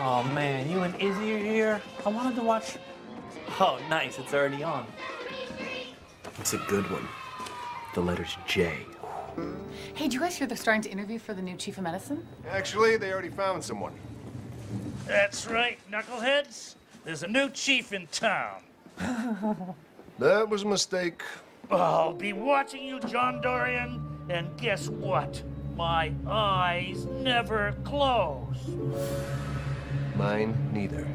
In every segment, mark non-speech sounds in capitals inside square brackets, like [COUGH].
Oh man, you and Izzy are here. I wanted to watch. Oh, nice. It's already on. It's a good one. The letter's J. Hey, did you guys hear they're starting to interview for the new chief of medicine? Actually, they already found someone. That's right, knuckleheads. There's a new chief in town. [LAUGHS] That was a mistake. I'll be watching you, John Dorian, and guess what? My eyes never close. Mine neither.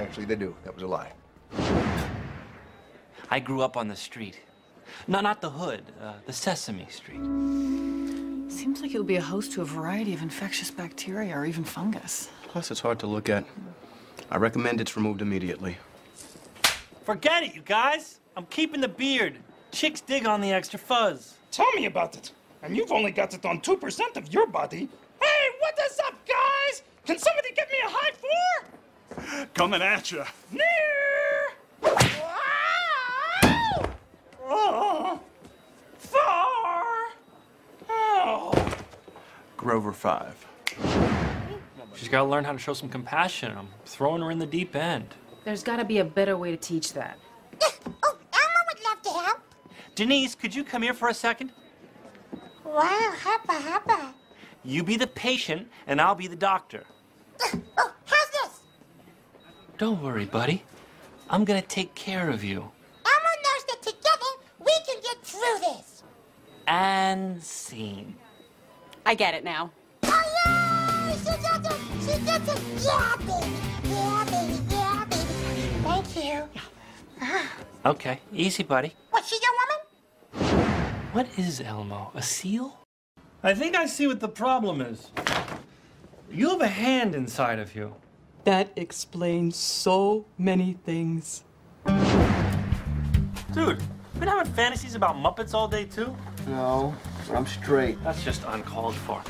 Actually, they do. That was a lie. I grew up on the street. No, not the hood, uh, the Sesame Street. Seems like you'll be a host to a variety of infectious bacteria or even fungus. Plus, it's hard to look at. I recommend it's removed immediately. Forget it, you guys. I'm keeping the beard. Chicks dig on the extra fuzz. Tell me about it. And you've only got it on 2% of your body. Hey, what is up, guys? Can somebody give me a high four? Coming at you. Near! Oh! Far! Oh! Grover 5. She's got to learn how to show some compassion. I'm throwing her in the deep end. There's got to be a better way to teach that. Oh, Elmo would love to help. Denise, could you come here for a second? Wow, hoppa, hoppa. You be the patient, and I'll be the doctor. How's this? Don't worry, buddy. I'm gonna take care of you. Elmo knows that together we can get through this. And scene. I get it now. Oh, yeah! She gets it! She gets it! Yeah, baby! Yeah, baby! Yeah, baby! Thank you. Okay, easy, buddy. Was she your woman? What is Elmo? A seal? I think I see what the problem is. You have a hand inside of you. That explains so many things. Dude, been having fantasies about Muppets all day too? No, I'm straight. That's just uncalled for.